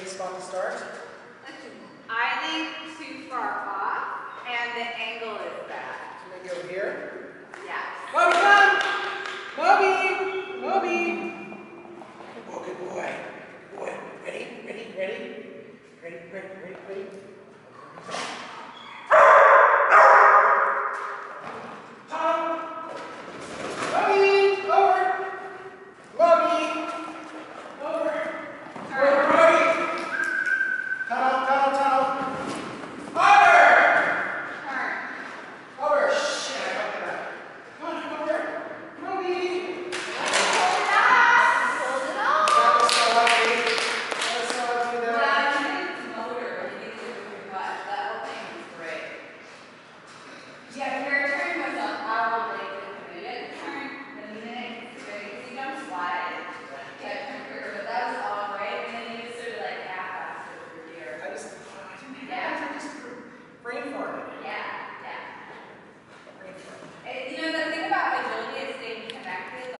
good spot to start? I think too far off, and the angle is bad. Can we go here? Yes. Moby, come! Moby! Moby! Oh, good boy. Good boy. Ready? Ready? Ready? Ready? Ready? Ready? Ready?